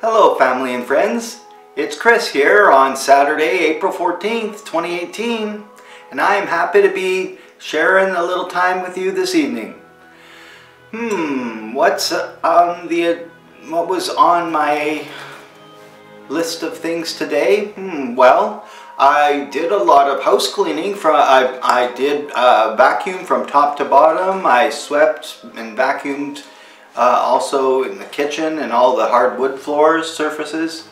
Hello family and friends, it's Chris here on Saturday, April 14th, 2018 and I am happy to be sharing a little time with you this evening. Hmm, what's on the, what was on my list of things today? Hmm, well, I did a lot of house cleaning. From I, I did uh, vacuum from top to bottom. I swept and vacuumed uh, also in the kitchen and all the hardwood floors, surfaces.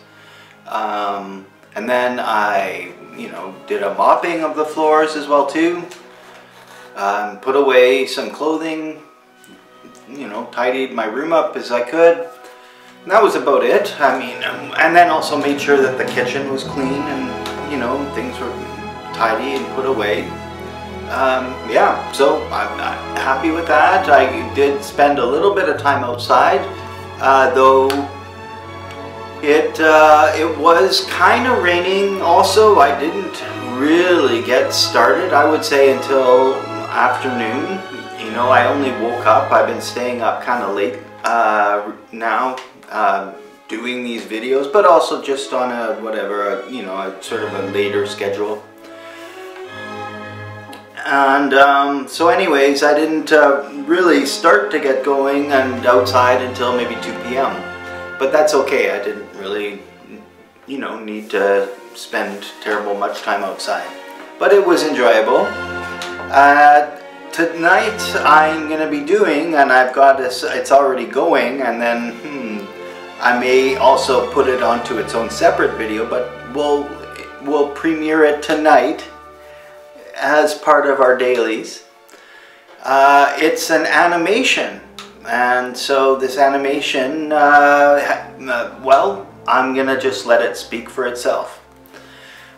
Um, and then I, you know, did a mopping of the floors as well too. Um, put away some clothing, you know, tidied my room up as I could. And that was about it. I mean, um, and then also made sure that the kitchen was clean and, you know, things were tidy and put away um, yeah, so I'm, I'm, happy with that. I did spend a little bit of time outside, uh, though it uh, it was kind of raining. Also, I didn't really get started. I would say until afternoon. You know, I only woke up. I've been staying up kind of late uh, now. Uh, doing these videos but also just on a whatever a, you know a sort of a later schedule and um, so anyways, I didn't uh, really start to get going and outside until maybe 2 p.m. But that's okay, I didn't really, you know, need to spend terrible much time outside. But it was enjoyable. Uh, tonight I'm going to be doing, and I've got this, it's already going, and then hmm, I may also put it onto its own separate video, but we'll, we'll premiere it tonight as part of our dailies. Uh, it's an animation. And so this animation, uh, uh well, I'm going to just let it speak for itself.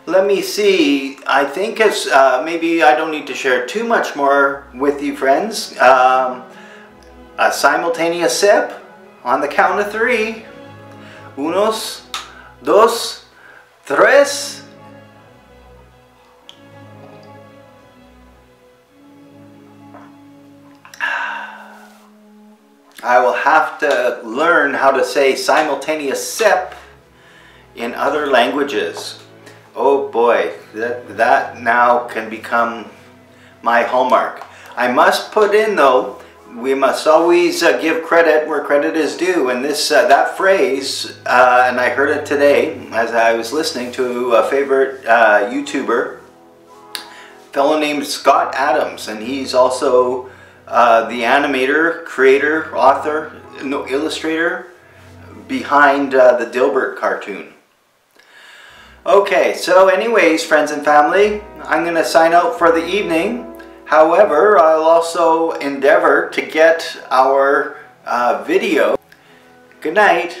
Let me see, I think it's, uh, maybe I don't need to share too much more with you friends. Um, a simultaneous sip on the count of three. Unos, dos, tres. I will have to learn how to say simultaneous sip in other languages. Oh boy, that, that now can become my hallmark. I must put in though, we must always uh, give credit where credit is due. And this uh, that phrase, uh, and I heard it today as I was listening to a favorite uh, YouTuber, fellow named Scott Adams, and he's also uh, the animator, creator, author, no, illustrator behind uh, the Dilbert cartoon. Okay, so anyways, friends and family, I'm going to sign out for the evening. However, I'll also endeavor to get our uh, video. Good night.